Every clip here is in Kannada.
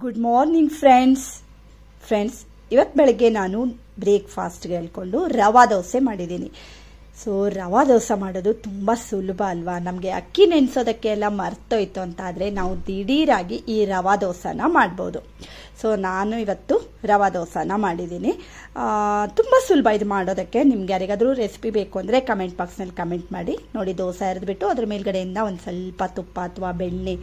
ಗುಡ್ ಮಾರ್ನಿಂಗ್ ಫ್ರೆಂಡ್ಸ್ ಫ್ರೆಂಡ್ಸ್ ಇವತ್ತು ಬೆಳಗ್ಗೆ ನಾನು ಬ್ರೇಕ್ಫಾಸ್ಟ್ಗೆ ಹೇಳ್ಕೊಂಡು ರವಾ ದೋಸೆ ಮಾಡಿದ್ದೀನಿ. ಸೊ ರವಾ ದೋಸೆ ಮಾಡೋದು ತುಂಬ ಸುಲಭ ಅಲ್ವಾ? ನಮಗೆ ಅಕ್ಕಿ ನೆನೆಸೋದಕ್ಕೆ ಎಲ್ಲ ಮರ್ತೋಯ್ತು ಅಂತ ಆದರೆ ನಾವು ದಿಢೀರಾಗಿ ಈ ರವಾ ದೋಸೆನ ಮಾಡ್ಬೋದು. ಸೊ ನಾನು ಇವತ್ತು ರವಾ ದೋಸೆನ ಮಾಡಿದ್ದೀನಿ. ತುಂಬ ಸುಲಭ ಇದು ಮಾಡೋದಕ್ಕೆ. ನಿಮ್ಗೆ ಯಾರಿಗಾದರೂ ರೆಸಿಪಿ ಬೇಕು ಅಂದರೆ ಕಮೆಂಟ್ ಬಾಕ್ಸ್ನಲ್ಲಿ ಕಮೆಂಟ್ ಮಾಡಿ. ನೋಡಿ, ದೋಸೆ ಹರಿದ್ಬಿಟ್ಟು ಅದ್ರ ಮೇಲ್ಗಡೆಯಿಂದ ಒಂದು ಸ್ವಲ್ಪ ತುಪ್ಪ ಅಥವಾ ಬೆಣ್ಣೆ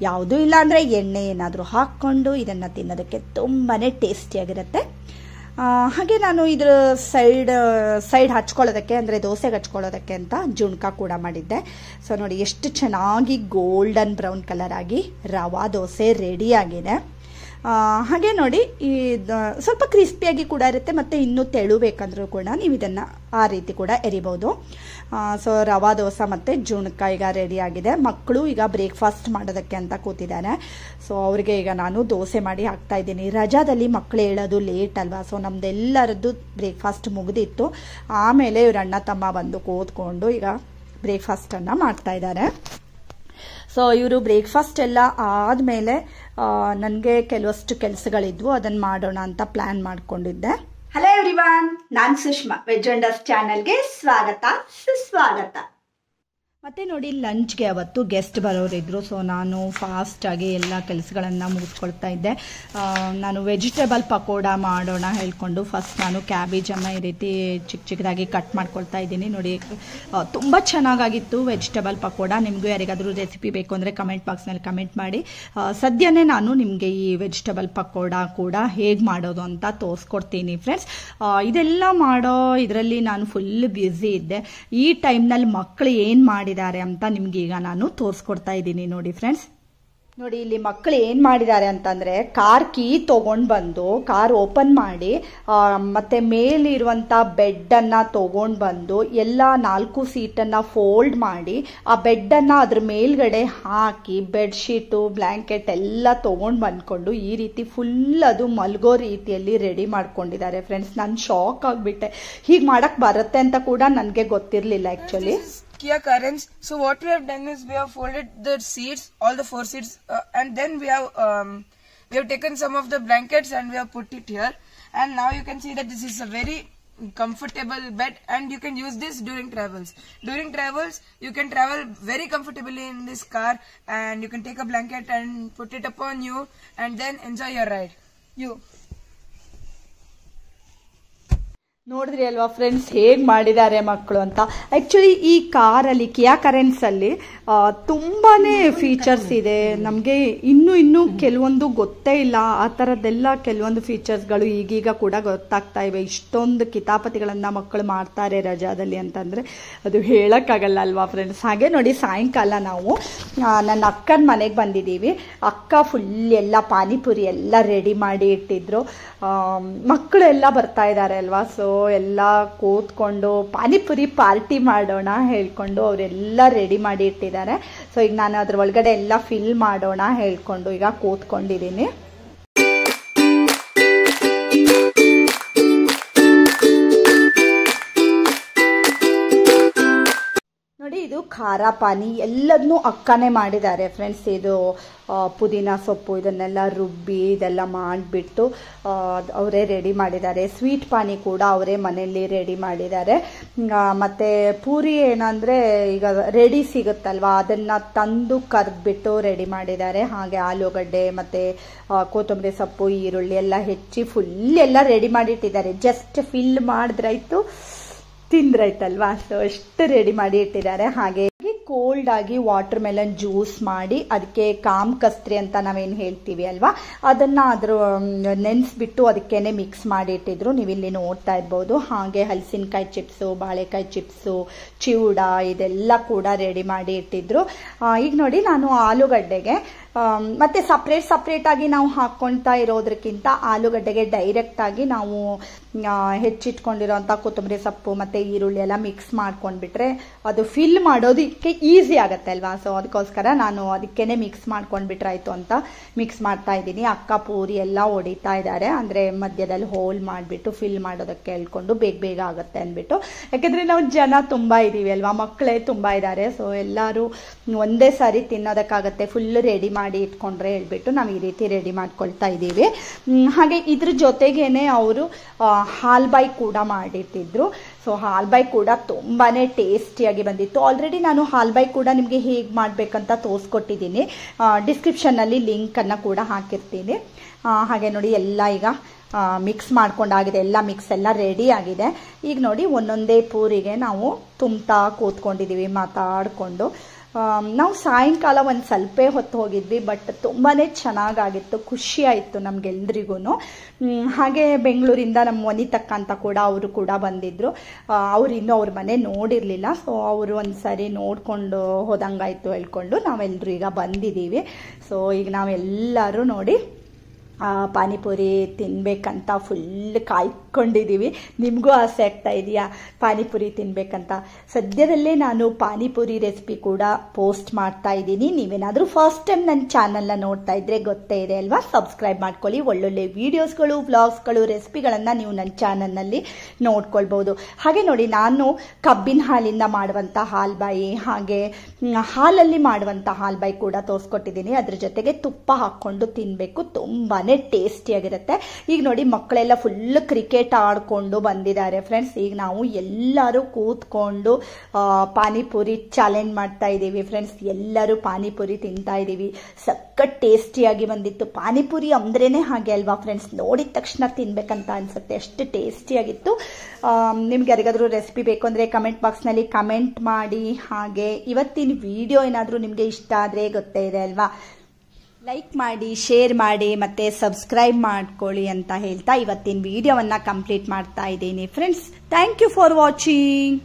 ಯಾವುದೂ ಇಲ್ಲ ಅಂದರೆ ಎಣ್ಣೆ ಏನಾದರೂ ಹಾಕ್ಕೊಂಡು ಇದನ್ನು ತಿನ್ನೋದಕ್ಕೆ ತುಂಬಾ ಟೇಸ್ಟಿಯಾಗಿರುತ್ತೆ. ಹಾಗೆ ನಾನು ಇದ್ರ ಸೈಡ್ ಸೈಡ್ ಹಚ್ಕೊಳ್ಳೋದಕ್ಕೆ ಅಂದರೆ ದೋಸೆಗೆ ಹಚ್ಕೊಳ್ಳೋದಕ್ಕೆ ಅಂತ ಜುಣ್ಕ ಕೂಡ ಮಾಡಿದ್ದೆ. ಸೊ ನೋಡಿ, ಎಷ್ಟು ಚೆನ್ನಾಗಿ ಗೋಲ್ಡನ್ ಬ್ರೌನ್ ಕಲರ್ ಆಗಿ ರವಾ ದೋಸೆ ರೆಡಿಯಾಗಿದೆ ಹಾಗೆ ನೋಡಿ, ಈ ಸ್ವಲ್ಪ ಕ್ರಿಸ್ಪಿಯಾಗಿ ಕೂಡ ಇರುತ್ತೆ, ಮತ್ತು ಇನ್ನೂ ತೆಳು ಬೇಕಂದ್ರೂ ಕೂಡ ನೀವು ಇದನ್ನು ಆ ರೀತಿ ಕೂಡ ಎರಿಬೋದು. ಸೊ ರವಾ, ದೋಸೆ ಮತ್ತು ಜುಣಕ ಈಗ ರೆಡಿ ಆಗಿದೆ. ಮಕ್ಕಳು ಈಗ ಬ್ರೇಕ್ಫಾಸ್ಟ್ ಮಾಡೋದಕ್ಕೆ ಅಂತ ಕೂತಿದ್ದಾರೆ. ಸೊ ಅವರಿಗೆ ಈಗ ನಾನು ದೋಸೆ ಮಾಡಿ ಹಾಕ್ತಾ ಇದ್ದೀನಿ. ರಜಾದಲ್ಲಿ ಮಕ್ಕಳು ಹೇಳೋದು ಲೇಟ್ ಅಲ್ವಾ? ಸೊ ನಮ್ದೆಲ್ಲರದ್ದು ಬ್ರೇಕ್ಫಾಸ್ಟ್ ಮುಗಿದಿತ್ತು. ಆಮೇಲೆ ಇವ್ರ ಅಣ್ಣ ತಮ್ಮ ಬಂದು ಕೂತ್ಕೊಂಡು ಈಗ ಬ್ರೇಕ್ಫಾಸ್ಟನ್ನು ಮಾಡ್ತಾ ಇದ್ದಾರೆ. ಸೊ ಇವರು ಬ್ರೇಕ್ಫಾಸ್ಟ್ ಎಲ್ಲ ಆದಮೇಲೆ ನನಗೆ ಕೆಲವಷ್ಟು ಕೆಲಸಗಳಿದ್ವು ಅದನ್ನು ಮಾಡೋಣ ಅಂತ ಪ್ಲ್ಯಾನ್ ಮಾಡ್ಕೊಂಡಿದ್ದೆ. ಹಲೋ ಎವ್ರಿವಾನ್ ನಾನು ಸುಷ್ಮಾ ವೆಜ್ ಅಂಡರ್ಸ್ ಚಾನಲ್ಗೆ ಸ್ವಾಗತ, ಸುಸ್ವಾಗತ. ಮತ್ತೆ ನೋಡಿ, ಲಂಚ್ಗೆ ಅವತ್ತು ಗೆಸ್ಟ್ ಬರೋರಿದ್ರು. ಸೊ ನಾನು ಫಾಸ್ಟಾಗಿ ಎಲ್ಲ ಕೆಲಸಗಳನ್ನು ಮುಗಿಸ್ಕೊಳ್ತಾ ಇದ್ದೆ. ನಾನು ವೆಜಿಟೇಬಲ್ ಪಕೋಡ ಮಾಡೋಣ ಹೇಳ್ಕೊಂಡು ಫಸ್ಟ್ ನಾನು ಕ್ಯಾಬೇಜನ್ನು ಈ ರೀತಿ ಚಿಕ್ಕ ಚಿಕ್ಕದಾಗಿ ಕಟ್ ಮಾಡ್ಕೊಳ್ತಾ ಇದ್ದೀನಿ. ನೋಡಿ ತುಂಬ ಚೆನ್ನಾಗಾಗಿತ್ತು ವೆಜಿಟೇಬಲ್ ಪಕೋಡ. ನಿಮಗೂ ಯಾರಿಗಾದರೂ ರೆಸಿಪಿ ಬೇಕು ಅಂದರೆ ಕಮೆಂಟ್ ಬಾಕ್ಸ್ನಲ್ಲಿ ಕಮೆಂಟ್ ಮಾಡಿ. ಸದ್ಯನೇ ನಾನು ನಿಮಗೆ ಈ ವೆಜಿಟೇಬಲ್ ಪಕೋಡ ಕೂಡ ಹೇಗೆ ಮಾಡೋದು ಅಂತ ತೋರಿಸ್ಕೊಡ್ತೀನಿ ಫ್ರೆಂಡ್ಸ್ ಇದೆಲ್ಲ ಮಾಡೋ, ಇದರಲ್ಲಿ ನಾನು ಫುಲ್ ಬ್ಯುಸಿ ಇದ್ದೆ. ಈ ಟೈಮ್ನಲ್ಲಿ ಮಕ್ಕಳು ಏನು ಮಾಡಿ ಮಾಡಿದ್ದಾರೆ ಅಂತ ನಿಮ್ಗೆ ಈಗ ನಾನು ತೋರಿಸ್ಕೊಡ್ತಾ ಇದ್ದೀನಿ ನೋಡಿ ಫ್ರೆಂಡ್ಸ್ ನೋಡಿ, ಇಲ್ಲಿ ಮಕ್ಕಳು ಏನು ಮಾಡಿದ್ದಾರೆ ಅಂತಂದರೆ ಕಾರ್ ಕೀ ತೊಗೊಂಡು ಬಂದು ಕಾರ್ ಓಪನ್ ಮಾಡಿ ಮತ್ತು ಮೇಲಿರುವಂಥ ಬೆಡ್ಡನ್ನು ತೊಗೊಂಡು ಬಂದು, ಎಲ್ಲ ನಾಲ್ಕು ಸೀಟನ್ನು ಫೋಲ್ಡ್ ಮಾಡಿ, ಆ ಬೆಡ್ಡನ್ನು ಅದ್ರ ಮೇಲ್ಗಡೆ ಹಾಕಿ ಬೆಡ್ಶೀಟು ಬ್ಲ್ಯಾಂಕೆಟ್ ಎಲ್ಲ ತೊಗೊಂಡು ಬಂದ್ಕೊಂಡು ಈ ರೀತಿ ಫುಲ್ ಅದು ಮಲ್ಗೋ ರೀತಿಯಲ್ಲಿ ರೆಡಿ ಮಾಡ್ಕೊಂಡಿದ್ದಾರೆ ಫ್ರೆಂಡ್ಸ್ ನಾನು ಶಾಕ್ ಆಗಿಬಿಟ್ಟೆ. ಹೀಗೆ ಮಾಡೋಕ್ಕೆ ಬರುತ್ತೆ ಅಂತ ಕೂಡ ನನಗೆ ಗೊತ್ತಿರಲಿಲ್ಲ actually Kia currents. So what we have done is we have folded the seats, all the four seats, uh, and then we have um, we have taken some of the blankets and we have put it here. And now you can see that this is a very comfortable bed, and you can use this during travels. During travels, you can travel very comfortably in this car, and you can take a blanket and put it upon you, and then enjoy your ride. You. ನೋಡಿದ್ರಿ ಅಲ್ವಾ ಫ್ರೆಂಡ್ಸ್ ಹೇಗೆ ಮಾಡಿದ್ದಾರೆ ಮಕ್ಕಳು ಅಂತ? ಆ್ಯಕ್ಚುಲಿ ಈ ಕಾರಲ್ಲಿ ಕಿಯಾ ಕರೆನ್ಸಲ್ಲಿ ತುಂಬಾ ಫೀಚರ್ಸ್ ಇದೆ. ನಮಗೆ ಇನ್ನೂ ಇನ್ನೂ ಕೆಲವೊಂದು ಗೊತ್ತೇ ಇಲ್ಲ. ಆ ಥರದ್ದೆಲ್ಲ ಕೆಲವೊಂದು ಫೀಚರ್ಸ್ಗಳು ಈಗೀಗ ಕೂಡ ಗೊತ್ತಾಗ್ತಾ ಇವೆ. ಇಷ್ಟೊಂದು ಕಿತಾಪತಿಗಳನ್ನು ಮಕ್ಕಳು ಮಾಡ್ತಾರೆ ರಜಾದಲ್ಲಿ ಅಂತಂದರೆ ಅದು ಹೇಳೋಕ್ಕಾಗಲ್ಲ ಅಲ್ವಾ ಫ್ರೆಂಡ್ಸ್ ಹಾಗೆ ನೋಡಿ ಸಾಯಂಕಾಲ ನಾವು ನನ್ನ ಅಕ್ಕನ ಮನೆಗೆ ಬಂದಿದ್ದೀವಿ. ಅಕ್ಕ ಫುಲ್ ಎಲ್ಲ ಪಾನಿಪುರಿ ಎಲ್ಲ ರೆಡಿ ಮಾಡಿ ಇಟ್ಟಿದ್ರು. ಮಕ್ಕಳು ಎಲ್ಲ ಬರ್ತಾ ಇದ್ದಾರೆ ಅಲ್ವಾ? ಸೊ ಎಲ್ಲ ಕೂತ್ಕೊಂಡು ಪಾನಿಪುರಿ ಪಾರ್ಟಿ ಮಾಡೋಣ ಹೇಳ್ಕೊಂಡು ಅವರೆಲ್ಲ ರೆಡಿ ಮಾಡಿ ಇಟ್ಟಿದ್ದಾರೆ. ಸೊ ಈಗ ನಾನು ಅದ್ರ ಒಳಗಡೆ ಎಲ್ಲ ಫಿಲ್ ಮಾಡೋಣ ಹೇಳ್ಕೊಂಡು ಈಗ ಕೂತ್ಕೊಂಡಿದ್ದೀನಿ. ಖಾರ ಪಾನಿ ಎಲ್ಲದನ್ನೂ ಅಕ್ಕನೇ ಮಾಡಿದ್ದಾರೆ ಫ್ರೆಂಡ್ಸ್ ಇದು ಪುದೀನ ಸೊಪ್ಪು ಇದನ್ನೆಲ್ಲ ರುಬ್ಬಿ ಇದೆಲ್ಲ ಮಾಡಿಬಿಟ್ಟು ಅವರೇ ರೆಡಿ ಮಾಡಿದ್ದಾರೆ. ಸ್ವೀಟ್ ಪಾನಿ ಕೂಡ ಅವರೇ ಮನೆಯಲ್ಲಿ ರೆಡಿ ಮಾಡಿದ್ದಾರೆ. ಮತ್ತು ಪೂರಿ ಏನಂದರೆ ಈಗ ರೆಡಿ ಸಿಗುತ್ತಲ್ವ, ಅದನ್ನು ತಂದು ಕರೆದ್ಬಿಟ್ಟು ರೆಡಿ ಮಾಡಿದ್ದಾರೆ. ಹಾಗೆ ಆಲೂಗಡ್ಡೆ ಮತ್ತು ಕೊತ್ತಂಬರಿ ಸೊಪ್ಪು, ಈರುಳ್ಳಿ ಎಲ್ಲ ಹೆಚ್ಚಿ ಫುಲ್ ಎಲ್ಲ ರೆಡಿ ಮಾಡಿಟ್ಟಿದ್ದಾರೆ. ಜಸ್ಟ್ ಫಿಲ್ ಮಾಡಿದ್ರಾಯ್ತು. ತಿಂದ್ರಾಯ್ತಲ್ವಾ? ಸೊ ಅಷ್ಟು ರೆಡಿ ಮಾಡಿ ಇಟ್ಟಿದ್ದಾರೆ? ಹಾಗೆ ಕೋಲ್ಡ್ ಆಗಿ ವಾಟರ್ ಮೆಲನ್ ಜ್ಯೂಸ್ ಮಾಡಿ ಅದಕ್ಕೆ ಕಾಮ್ ಕಸ್ತ್ರಿ ಅಂತ ನಾವೇನು ಹೇಳ್ತೀವಿ ಅಲ್ವಾ? ಅದನ್ನ ಅದ್ರ ನೆನ್ಸ್ಬಿಟ್ಟು ಅದಕ್ಕೇನೆ ಮಿಕ್ಸ್ ಮಾಡಿ ಇಟ್ಟಿದ್ರು. ನೀವು ಇಲ್ಲಿ ನೋಡ್ತಾ ಇರ್ಬೋದು. ಹಾಗೆ ಹಲಸಿನಕಾಯಿ ಚಿಪ್ಸು ಬಾಳೆಕಾಯಿ ಚಿಪ್ಸು ಚಿವುಡ ಇದೆಲ್ಲ ಕೂಡ ರೆಡಿ ಮಾಡಿ ಇಟ್ಟಿದ್ರು. ಈಗ ನೋಡಿ ನಾನು ಆಲೂಗಡ್ಡೆಗೆ ಮತ್ತೆ ಸಪ್ರೇಟ್ ಆಗಿ ನಾವು ಹಾಕ್ಕೊಳ್ತಾ ಇರೋದಕ್ಕಿಂತ ಆಲೂಗಡ್ಡೆಗೆ ಡೈರೆಕ್ಟ್ ಆಗಿ ನಾವು ಹೆಚ್ಚಿಟ್ಕೊಂಡಿರೋಂಥ ಕೊತ್ತಂಬರಿ ಸೊಪ್ಪು ಮತ್ತು ಈರುಳ್ಳಿ ಎಲ್ಲ ಮಿಕ್ಸ್ ಮಾಡ್ಕೊಂಡ್ಬಿಟ್ರೆ ಅದು ಫಿಲ್ ಮಾಡೋದಕ್ಕೆ ಈಸಿ ಆಗುತ್ತೆ ಅಲ್ವಾ? ಸೊ ಅದಕ್ಕೋಸ್ಕರ ನಾನು ಅದಕ್ಕೇನೆ ಮಿಕ್ಸ್ ಮಾಡ್ಕೊಂಡ್ಬಿಟ್ರಾಯ್ತು ಅಂತ ಮಿಕ್ಸ್ ಮಾಡ್ತಾ ಇದ್ದೀನಿ. ಅಕ್ಕ, ಪೂರಿ ಎಲ್ಲ ಹೊಡಿತಾ ಇದ್ದಾರೆ. ಅಂದರೆ ಮಧ್ಯದಲ್ಲಿ ಹೋಲ್ ಮಾಡಿಬಿಟ್ಟು ಫಿಲ್ ಮಾಡೋದಕ್ಕೆ ಹೇಳ್ಕೊಂಡು ಬೇಗ ಬೇಗ ಆಗುತ್ತೆ ಅಂದ್ಬಿಟ್ಟು. ಯಾಕೆಂದರೆ ನಾವು ಜನ ತುಂಬ ಇದ್ದೀವಿ ಅಲ್ವಾ? ಮಕ್ಕಳೇ ತುಂಬ ಇದ್ದಾರೆ. ಸೊ ಎಲ್ಲರೂ ಒಂದೇ ಸಾರಿ ತಿನ್ನೋದಕ್ಕಾಗತ್ತೆ. ಫುಲ್ ರೆಡಿ ಇಟ್ಕೊಂಡ್ರೆ ಹೇಳ್ಬಿಟ್ಟು ನಾವು ಈ ರೀತಿ ರೆಡಿ ಮಾಡ್ಕೊಳ್ತಾ ಇದ್ದೀವಿ. ಹಾಗೆ ಇದ್ರ ಜೊತೆಗೇನೆ ಅವರು ಹಾಲ್ಬಾಯ್ ಕೂಡ ಮಾಡಿಟ್ಟಿದ್ರು. ಸೊ ಹಾಲ್ಬಾಯ್ ಕೂಡ ತುಂಬಾ ಟೇಸ್ಟಿಯಾಗಿ ಬಂದಿತ್ತು. ಆಲ್ರೆಡಿ ನಾನು ಹಾಲ್ಬಾಯ್ ಕೂಡ ನಿಮಗೆ ಹೇಗೆ ಮಾಡಬೇಕಂತ ತೋರಿಸ್ಕೊಟ್ಟಿದ್ದೀನಿ. ಡಿಸ್ಕ್ರಿಪ್ಷನ್ನಲ್ಲಿ ಲಿಂಕನ್ನು ಕೂಡ ಹಾಕಿರ್ತೀನಿ. ಹಾಗೆ ನೋಡಿ, ಎಲ್ಲ ಈಗ ಮಿಕ್ಸ್ ಮಾಡ್ಕೊಂಡಾಗಿದೆ. ಎಲ್ಲ ಮಿಕ್ಸ್ ಎಲ್ಲ ರೆಡಿ ಆಗಿದೆ. ಈಗ ನೋಡಿ, ಒಂದೊಂದೇ ಪೂರಿಗೆ ನಾವು ತುಂಬ್ತಾ ಕೂತ್ಕೊಂಡಿದ್ದೀವಿ, ಮಾತಾಡಿಕೊಂಡು. ನಾವು ಸಾಯಂಕಾಲ ಒಂದು ಸ್ವಲ್ಪ ಹೊತ್ತು ಹೋಗಿದ್ವಿ ಬಟ್ ತುಂಬಾ ಚೆನ್ನಾಗಾಗಿತ್ತು ಖುಷಿ ಆಯಿತು ನಮಗೆಲ್ರಿಗೂ ಹಾಗೆ ಬೆಂಗಳೂರಿಂದ ನಮ್ಮ ವನಿತಕ್ಕ ಅಂತ ಕೂಡ ಅವರು ಕೂಡ ಬಂದಿದ್ರು. ಅವ್ರು ಇನ್ನೂ ಅವ್ರ ಮನೆ ನೋಡಿರಲಿಲ್ಲ ಸೊ ಅವರು ಒಂದು ಸರಿ ನೋಡಿಕೊಂಡು ಹೋದಂಗಾಯಿತು ಹೇಳ್ಕೊಂಡು ನಾವೆಲ್ಲರೂ ಈಗ ಬಂದಿದ್ದೀವಿ. ಸೊ ಈಗ ನಾವೆಲ್ಲರೂ ನೋಡಿ ಪಾನಿಪುರಿ ತಿನ್ಬೇಕಂತ ಫುಲ್ ಕಾಯ್ಕೊಂಡಿದ್ದೀವಿ ನಿಮಗೂ ಆಸೆ ಆಗ್ತಾ ಇದೆಯಾ ಪಾನಿಪುರಿ ತಿನ್ಬೇಕಂತ? ಸದ್ಯದಲ್ಲೇ ನಾನು ಪಾನಿಪುರಿ ರೆಸಿಪಿ ಕೂಡ ಪೋಸ್ಟ್ ಮಾಡ್ತಾ ಇದ್ದೀನಿ. ನೀವೇನಾದರೂ ಫಸ್ಟ್ ಟೈಮ್ ನನ್ನ ಚಾನಲ್ನ ನೋಡ್ತಾ ಇದ್ರೆ ಗೊತ್ತೇ ಇದೆ ಅಲ್ವಾ? ಸಬ್ಸ್ಕ್ರೈಬ್ ಮಾಡ್ಕೊಳ್ಳಿ. ಒಳ್ಳೊಳ್ಳೆ ವಿಡಿಯೋಸ್ಗಳು ವ್ಲಾಗ್ಸ್ಗಳು ರೆಸಿಪಿಗಳನ್ನು ನೀವು ನನ್ನ ಚಾನಲ್ನಲ್ಲಿ ನೋಡ್ಕೊಳ್ಬೋದು. ಹಾಗೆ ನೋಡಿ, ನಾನು ಕಬ್ಬಿನ ಹಾಲಿಂದ ಮಾಡುವಂಥ ಹಾಲ್ಬಾಯಿ, ಹಾಗೆ ಹಾಲಲ್ಲಿ ಮಾಡುವಂಥ ಹಾಲ್ಬಾಯಿ ಕೂಡ ತೋರಿಸ್ಕೊಟ್ಟಿದ್ದೀನಿ. ಅದ್ರ ಜೊತೆಗೆ ತುಪ್ಪ ಹಾಕ್ಕೊಂಡು ತಿನ್ನಬೇಕು ತುಂಬಾನೇ ಟೇಸ್ಟಿಯಾಗಿರುತ್ತೆ ಈಗ ನೋಡಿ ಮಕ್ಕಳೆಲ್ಲ ಫುಲ್ ಕ್ರಿಕೆಟ್ ಆಡ್ಕೊಂಡು ಬಂದಿದ್ದಾರೆ ಫ್ರೆಂಡ್ಸ್ ಈಗ ನಾವು ಎಲ್ಲರೂ ಕೂತ್ಕೊಂಡು ಪಾನಿಪುರಿ ಚಾಲೆಂಜ್ ಮಾಡ್ತಾ ಇದ್ದೀವಿ ಫ್ರೆಂಡ್ಸ್ ಎಲ್ಲರೂ ಪಾನಿಪುರಿ ತಿಂತಾ ಇದ್ದೀವಿ. ಸಖತ್ ಟೇಸ್ಟಿಯಾಗಿ ಬಂದಿತ್ತು. ಪಾನಿಪುರಿ ಅಂದ್ರೇನೆ ಹಾಗೆ ಅಲ್ವಾ ಫ್ರೆಂಡ್ಸ್ ನೋಡಿದ ತಕ್ಷಣ ತಿನ್ಬೇಕಂತ ಅನ್ಸುತ್ತೆ. ಅಷ್ಟು ಟೇಸ್ಟಿಯಾಗಿತ್ತು ನಿಮ್ಗೆ ಯಾರಿಗಾದ್ರೂ ರೆಸಿಪಿ ಬೇಕು ಅಂದರೆ ಕಮೆಂಟ್ ಬಾಕ್ಸ್ನಲ್ಲಿ ಕಮೆಂಟ್ ಮಾಡಿ. ಹಾಗೆ ಇವತ್ತಿನ ವಿಡಿಯೋ ಏನಾದರೂ ನಿಮಗೆ ಇಷ್ಟ ಆದರೆ ಗೊತ್ತೇ ಇದೆ ಅಲ್ವಾ? ಲೈಕ್ ಮಾಡಿ ಶೇರ್ ಮಾಡಿ, ಮತ್ತೆ ಸಬ್ಸ್ಕ್ರೈಬ್ ಮಾಡ್ಕೊಳ್ಳಿ ಅಂತ ಹೇಳ್ತಾ ಇವತ್ತಿನ ವಿಡಿಯೋವನ್ನು ಕಂಪ್ಲೀಟ್ ಮಾಡ್ತಾ ಇದ್ದೀನಿ. Friends thank you for watching